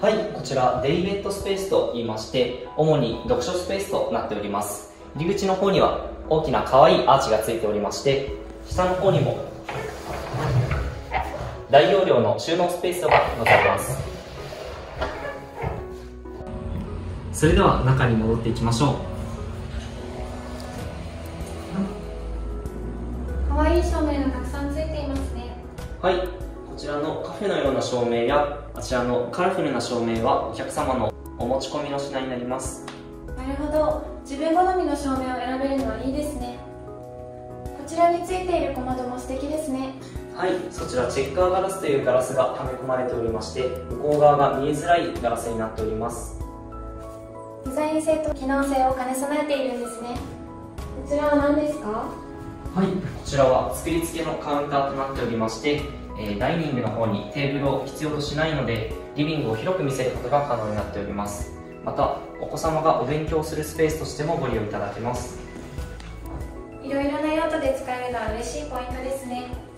はいこちらデイベッドスペースと言いまして主に読書スペースとなっております。入り口の方には大きな可愛いアーチがついておりまして下の方にも大容量の収納スペースがございます。それでは中に戻っていきましょう。可愛い照明がたくさんついていますね。はい。こちらのカフェのような照明やあちらのカラフルな照明はお客様のお持ち込みの品になります。なるほど。自分好みの照明を選べるのはいいですね。こちらについている小窓も素敵ですね。はい。そちらチェッカーガラスというガラスがはめ込まれておりまして向こう側が見えづらいガラスになっております。デザイン性と機能性を兼ね備えているんですね。こちらは何ですか？はい。こちらは作り付けのカウンターとなっておりまして、えーダイニングの方にテーブルを必要としないのでリビングを広く見せることが可能になっております。またお子様がお勉強するスペースとしてもご利用いただけます。いろいろな用途で使えるのは嬉しいポイントですね。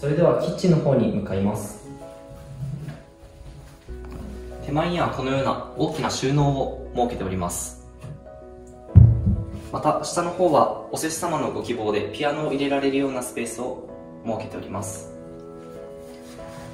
それではキッチンの方に向かいます。手前にはこのような大きな収納を設けております。また下の方はお施主様のご希望でピアノを入れられるようなスペースを設けております。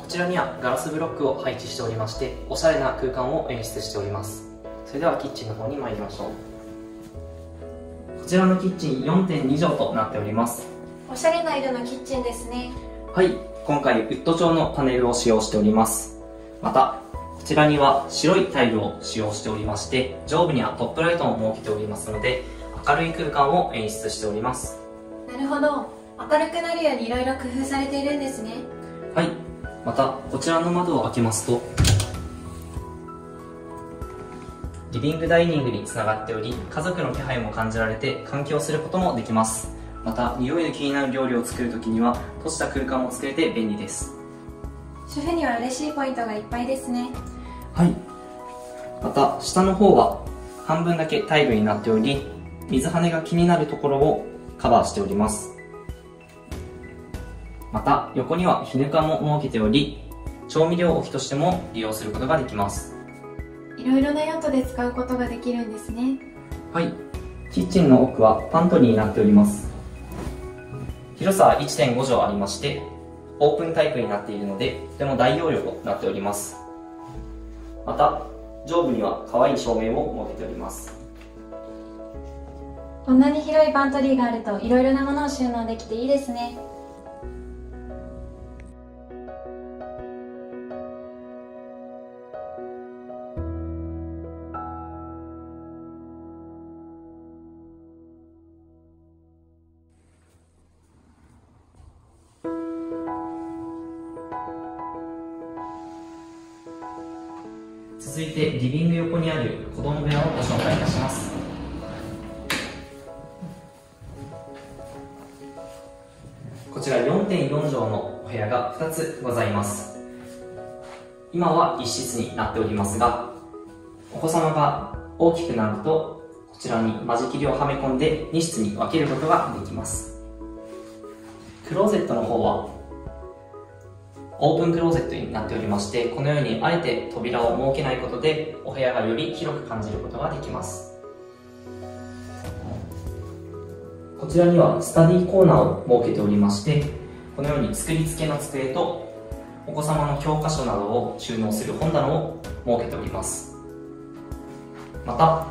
こちらにはガラスブロックを配置しておりましておしゃれな空間を演出しております。それではキッチンの方に参りましょう。こちらのキッチン4.2畳となっております。おしゃれな色のキッチンですねはい、今回ウッド調のパネルを使用しております。また、こちらには白いタイルを使用しておりまして、上部にはトップライトも設けておりますので、明るい空間を演出しております。なるほど明るくなるようにいろいろ工夫されているんですねはい、また、こちらの窓を開けますと、リビングダイニングにつながっており、家族の気配も感じられて換気をすることもできます。また、匂いの気になる料理を作るときには、閉じた空間も作れて便利です。主婦には嬉しいポイントがいっぱいですねはい。また、下の方は半分だけタイルになっており、水跳ねが気になるところをカバーしております。また、横にはひぬかも設けており、調味料置きとしても利用することができます。いろいろな用途で使うことができるんですねはい。キッチンの奥はパントリーになっております。広さは1.5畳ありまして、オープンタイプになっているので、とても大容量となっております。また、上部には可愛い照明を設けております。こんなに広いパントリーがあるといろいろなものを収納できていいですね続いてリビング横にある子供部屋をご紹介いたします。こちら4.4畳のお部屋が2つございます。今は一室になっておりますがお子様が大きくなるとこちらに間仕切りをはめ込んで2室に分けることができます。クローゼットの方はオープンクローゼットになっておりましてこのようにあえて扉を設けないことでお部屋がより広く感じることができます。こちらにはスタディコーナーを設けておりましてこのように作り付けの机とお子様の教科書などを収納する本棚を設けております。また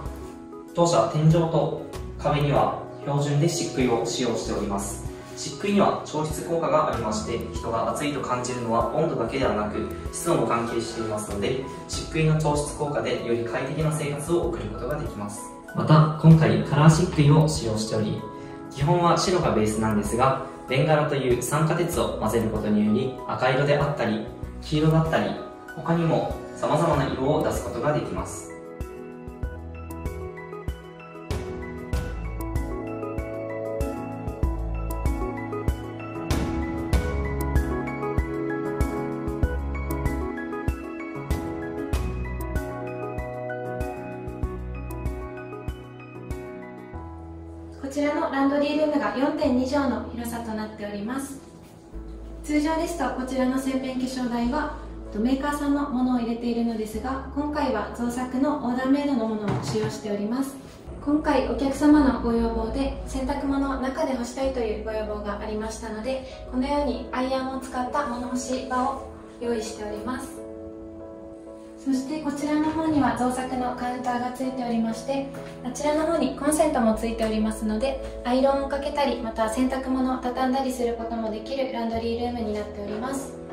当社天井と壁には標準で漆喰を使用しております。漆喰には調湿効果がありまして人が暑いと感じるのは温度だけではなく湿度も関係していますので漆喰の調湿効果でより快適な生活を送ることができます。また今回カラー漆喰を使用しており基本は白がベースなんですがベンガラという酸化鉄を混ぜることにより赤色であったり黄色だったり他にも様々な色を出すことができます。こちらのランドリールームが4.2畳の広さとなっております。通常ですとこちらの洗面化粧台はメーカーさんのものを入れているのですが今回は造作のオーダーメイドのものを使用しております。今回お客様のご要望で洗濯物を中で干したいというご要望がありましたのでこのようにアイアンを使った物干し場を用意しております。そしてこちらの方には造作のカウンターがついておりましてあちらの方にコンセントもついておりますのでアイロンをかけたりまた洗濯物を畳んだりすることもできるランドリールームになっております。